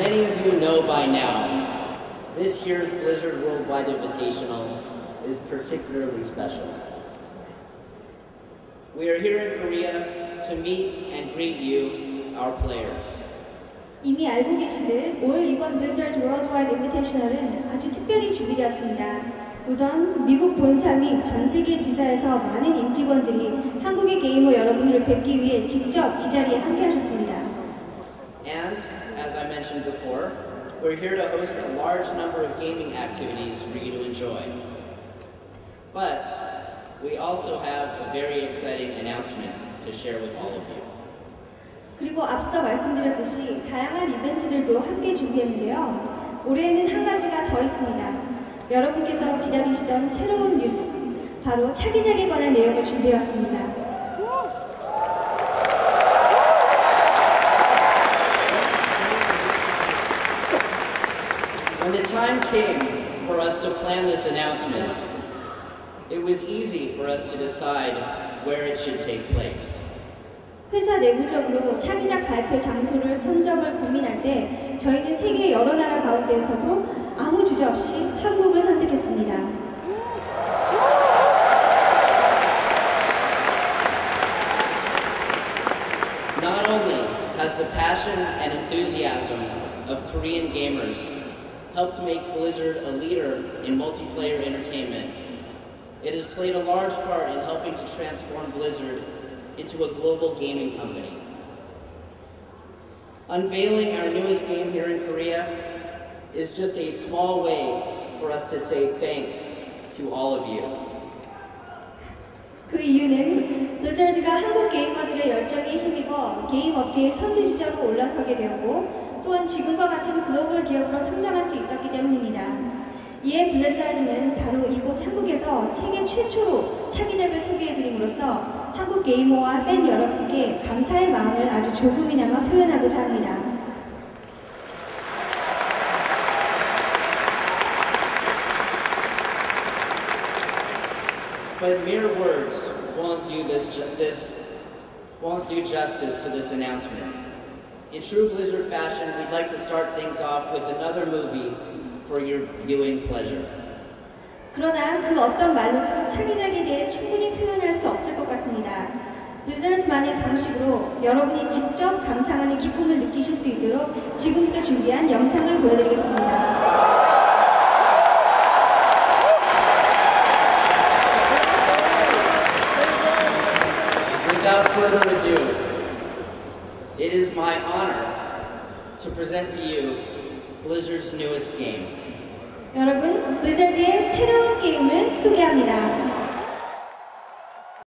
many of you know by now, this year's Blizzard Worldwide Invitational is particularly special. We are here in Korea to meet and greet you, our players. 이미 알고 계시듯 올 이번 Blizzard Worldwide Invitational은 아주 특별히 준비되었습니다. 우선 미국 본사 및 전 세계 지사에서 많은 임직원들이 한국의 게이머 여러분들을 뵙기 위해 직접 이 자리에 함께하셨습니다. we're here to host a large number of gaming activities for you to enjoy. But we also have a very exciting announcement to share with all of you. 그리고 앞서 말씀드렸듯이 다양한 이벤트들도 함께 준비했는데요. 올해에는 한 가지가 더 있습니다. 여러분께서 기다리시던 새로운 뉴스, 바로 차기작에 관한 내용을 준비해왔습니다. When the time came for us to plan this announcement, it was easy for us to decide where it should take place. 회사 내부적으로 차기작 발표 장소를 선정을 고민할 때 저희는 세계 여러 나라 가운데에서도 아무 주저 없이 한국을 선택했습니다. Not only has the passion and enthusiasm of Korean gamers helped make Blizzard a leader in multiplayer entertainment, it has played a large part in helping to transform Blizzard into a global gaming company. Unveiling our newest game here in Korea is just a small way for us to say thanks to all of you. 그 이유는 블리자드가 한국 게이머들의 열정에 힘입어 게임 업계의 선두주자로 올라서게 되었고 또한 지금과 같은 글로벌 기업으로 성장할 수 있었기 때문입니다. 이에 블리자드는 바로 이곳 한국에서 세계 최초로 차기작을 소개해드림으로써 한국 게이머와 팬 여러분께 감사의 마음을 아주 조금이나마 표현하고자 합니다. But mere words won't do this, this won't do justice to this announcement. In true Blizzard fashion, we'd like to start things off with another movie for your viewing pleasure. 그러나 그 어떤 말로도 차기작에 대해 충분히 표현할 수 없을 것 같습니다. 블리자드만의 방식으로 여러분이 직접 감상하는 기쁨을 느끼실 수 있도록 지금부터 준비한 영상을 보여드리겠습니다. Without further it is my honor to present to you Blizzard's newest game. 여러분, 블리자드의 새로운 게임을 소개합니다.